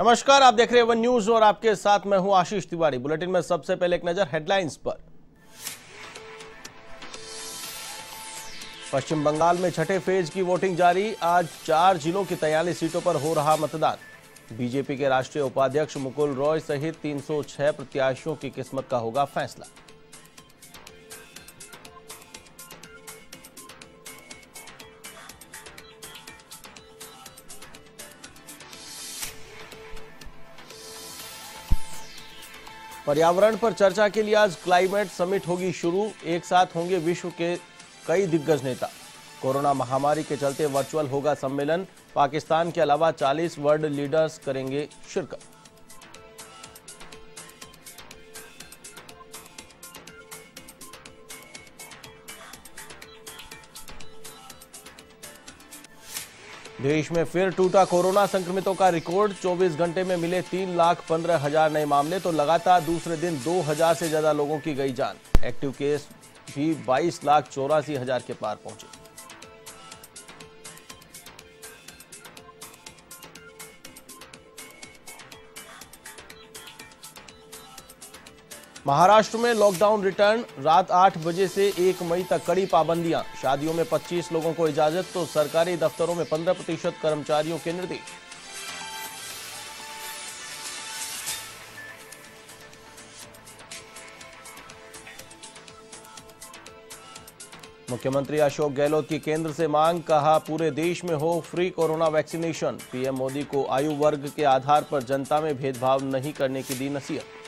नमस्कार, आप देख रहे हैं वन न्यूज़ और आपके साथ मैं हूँ आशीष तिवारी। बुलेटिन में सबसे पहले एक नज़र हेडलाइंस पर। पश्चिम बंगाल में छठे फ़ेज़ की वोटिंग जारी, आज चार जिलों की तैयारी सीटों पर हो रहा मतदान। बीजेपी के राष्ट्रीय उपाध्यक्ष मुकुल रॉय सहित 306 प्रत्याशियों की किस्मत का होगा फैसला। पर्यावरण पर चर्चा के लिए आज क्लाइमेट समिट होगी शुरू। एक साथ होंगे विश्व के कई दिग्गज नेता। कोरोना महामारी के चलते वर्चुअल होगा सम्मेलन। पाकिस्तान के अलावा 40 वर्ल्ड लीडर्स करेंगे शिरकत। देश में फिर टूटा कोरोना संक्रमितों का रिकॉर्ड। 24 घंटे में मिले तीन लाख पंद्रह हज़ार नए मामले तो लगातार दूसरे दिन दो हज़ार से ज़्यादा लोगों की गई जान। एक्टिव केस भी बाईस लाख चौरासी हज़ार के पार पहुँचे। महाराष्ट्र में लॉकडाउन रिटर्न, रात आठ बजे से एक मई तक कड़ी पाबंदियाँ। शादियों में 25 लोगों को इजाज़त तो सरकारी दफ्तरों में 15 प्रतिशत कर्मचारियों के निर्देश। मुख्यमंत्री अशोक गहलोत की केंद्र से मांग, कहा, पूरे देश में हो free corona vaccination. PM Modi को आयु वर्ग के आधार पर जनता में भेदभाव नहीं करने की दी नसीहत।